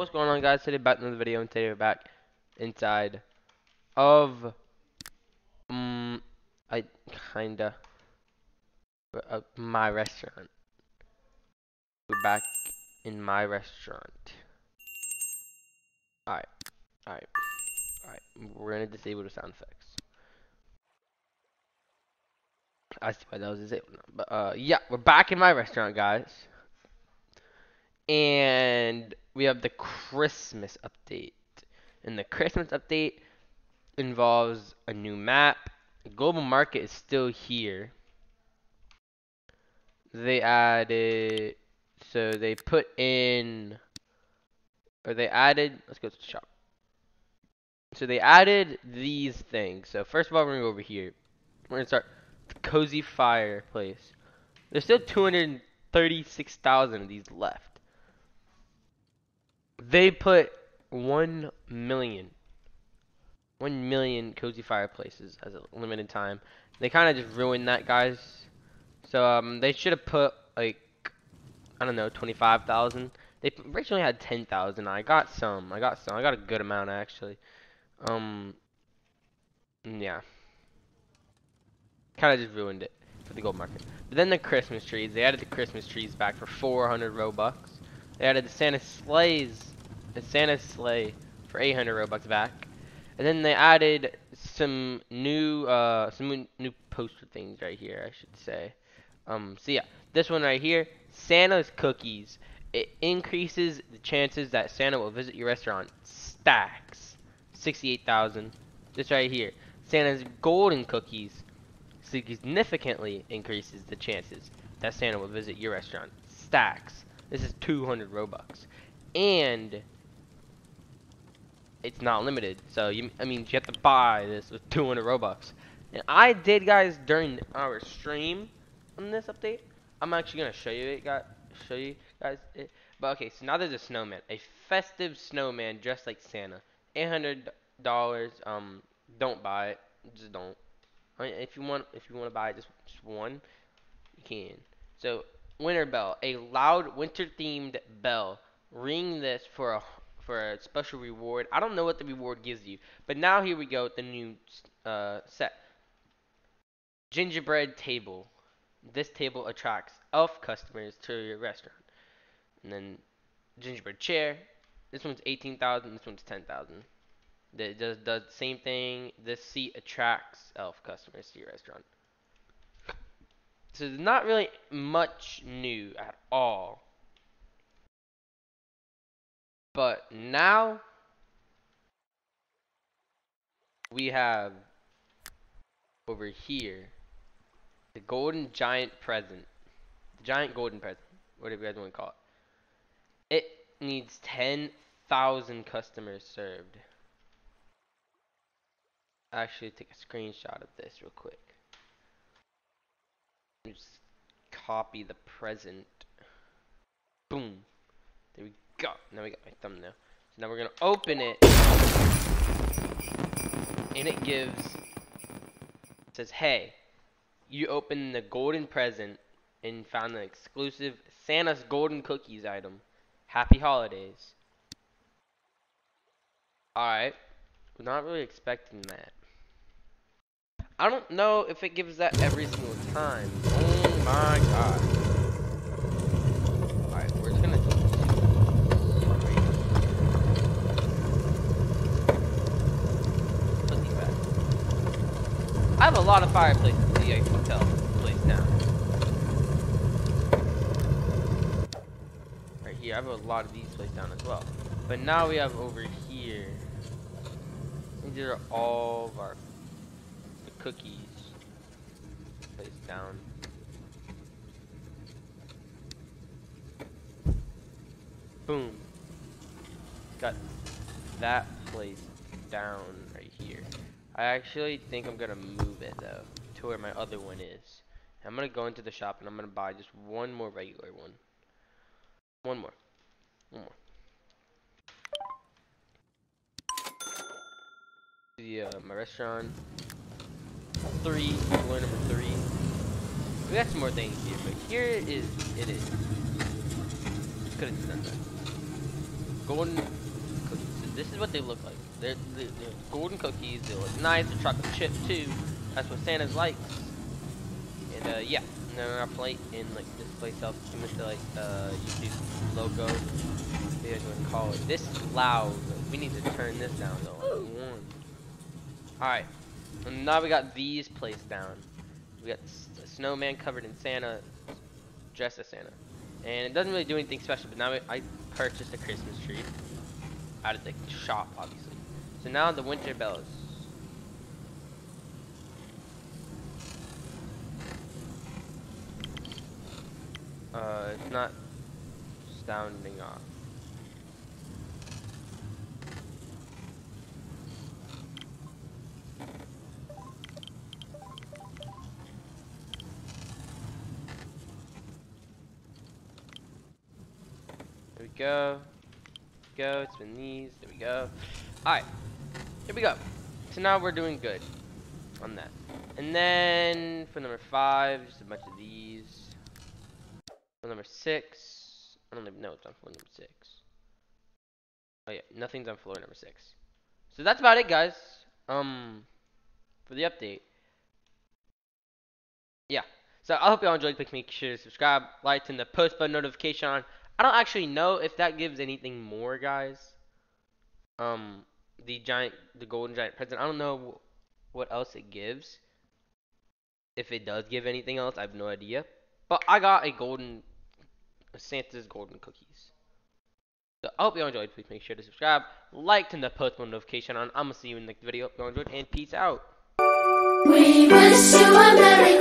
what's going on guys? Today back in the video and today we're back inside of um I kinda uh, my restaurant. We're back in my restaurant. Alright, alright, alright. We're gonna disable the sound effects. I see why that was disabled. But uh yeah, we're back in my restaurant guys. And we have the Christmas update. And the Christmas update involves a new map. The global market is still here. They added, so they put in, or they added, let's go to the shop. So they added these things. So first of all, we're going to go over here. We're going to start Cozy Fireplace. There's still 236,000 of these left they put one million, one million cozy fireplaces as a limited time. They kind of just ruined that, guys. So um, they should have put like I don't know, twenty-five thousand. They originally had ten thousand. I got some. I got some. I got a good amount actually. Um, yeah. Kind of just ruined it for the gold market. But then the Christmas trees. They added the Christmas trees back for 400 Robux. They added the Santa sleighs the Santa sleigh for 800 Robux back. And then they added some new uh, some new poster things right here, I should say. Um, so yeah, this one right here, Santa's cookies. It increases the chances that Santa will visit your restaurant. Stacks, 68,000. This right here, Santa's golden cookies significantly increases the chances that Santa will visit your restaurant. Stacks. This is 200 Robux. And it's not limited. So you, I mean, you have to buy this with 200 Robux. And I did, guys, during our stream on this update. I'm actually gonna show you it, guys. Show you guys it. But okay, so now there's a snowman, a festive snowman dressed like Santa. $800. Um, don't buy it. Just don't. I mean, if you want, if you want to buy just, just one, you can. So, winter bell, a loud winter-themed bell. Ring this for a for a special reward. I don't know what the reward gives you, but now here we go with the new uh, set. Gingerbread table. This table attracts elf customers to your restaurant. And then gingerbread chair. This one's 18,000, this one's 10,000. It does, does the same thing. This seat attracts elf customers to your restaurant. So there's not really much new at all. But now we have over here the golden giant present. The giant golden present. Whatever you guys want to call it. It needs 10,000 customers served. Actually, take a screenshot of this real quick. Just copy the present. Boom. Go. Now we got my thumbnail. So now we're gonna open it. And it gives it says, hey, you opened the golden present and found the exclusive Santa's golden cookies item. Happy holidays. Alright. We're not really expecting that. I don't know if it gives that every single time. Oh my god. I have a lot of fireplaces, see, I can tell. Place down. Right here, I have a lot of these placed down as well. But now we have over here. These are all of our the cookies placed down. Boom. Got that placed down. I actually think I'm gonna move it though to where my other one is. I'm gonna go into the shop and I'm gonna buy just one more regular one. One more. One more. The uh, my restaurant. Three. Floor number three. We got some more things here, but here it is. It is. Could have done that. cookies. This is what they look like. They're, they're, they're golden cookies. They look nice. They're chocolate chip too. That's what Santa's likes. And uh, yeah, and then our plate in like this place up the like uh, YouTube logo. You guys to call it. This is loud. We need to turn this down though. Alright. Now we got these placed down. We got a snowman covered in Santa, dressed as Santa. And it doesn't really do anything special, but now I purchased a Christmas tree out of the shop, obviously. So now the winter bells. Uh, it's not sounding off. There we go. Go, it's been these. There we go. Alright. Here we go. So now we're doing good on that. And then for number five, just a bunch of these. For number six, I don't even know it's on floor number six. Oh yeah, nothing's on floor number six. So that's about it, guys. Um, for the update. Yeah. So I hope y'all enjoyed. Please make sure to subscribe, like, and the post button notification on. I don't actually know if that gives anything more, guys. Um, the giant, the golden giant present. I don't know what else it gives. If it does give anything else, I have no idea. But I got a golden, Santa's golden cookies. So I hope you all enjoyed. Please make sure to subscribe, like, turn the post notification on. I'm gonna see you in the next video. Hope you all enjoyed, and peace out. We wish you a Merry